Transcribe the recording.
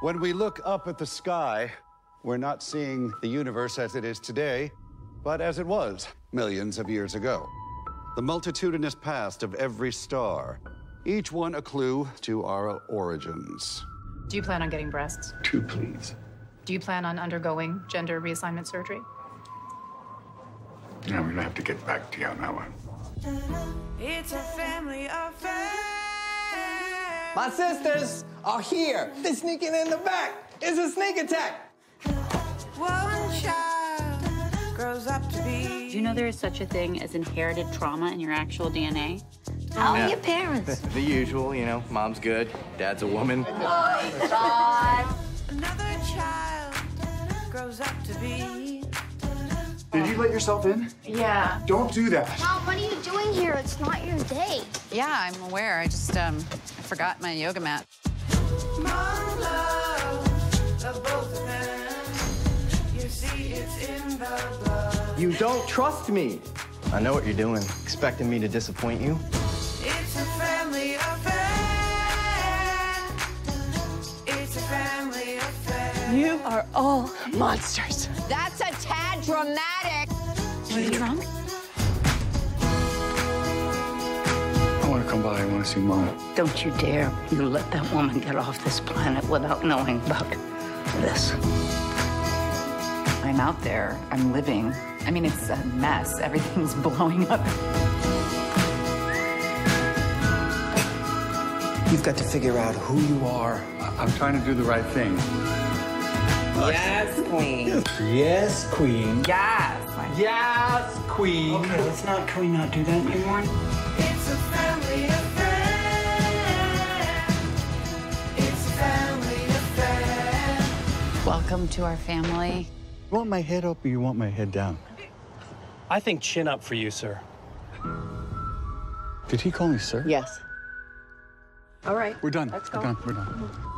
When we look up at the sky, we're not seeing the universe as it is today, but as it was millions of years ago. The multitudinous past of every star, each one a clue to our origins. Do you plan on getting breasts? Two, please. Do you plan on undergoing gender reassignment surgery? No, we're gonna have to get back to you on that one. It's a family affair. My sisters are here. They're sneaking in the back. It's a sneak attack. One child grows up to be. Do you know there is such a thing as inherited trauma in your actual DNA? How oh, are your parents? The usual, you know, mom's good, dad's a woman. Another child grows up to be. Did you let yourself in? Yeah. Don't do that. Mom, what are you doing here? It's not your day. Yeah, I'm aware. I just um, forgot my yoga mat. Mom love the both of them. You see, it's in the blood. You don't trust me. I know what you're doing, expecting me to disappoint you. It's a family affair. It's a family affair. You are all monsters. That's a tad dramatic. Are you drunk? I wanna come by, I wanna see Mom. Don't you dare you let that woman get off this planet without knowing about this. I'm out there. I'm living. I mean, it's a mess. Everything's blowing up. You've got to figure out who you are. I'm trying to do the right thing. Yes, queen. yes, queen. Yes. Queen. Yes, queen. Okay, let's not. Can we not do that anymore? It's a family affair. It's a family affair. Welcome to our family. You want my head up or you want my head down? I think chin up for you, sir. Did he call me sir? Yes. All right. We're done. Let's We're done. We're done.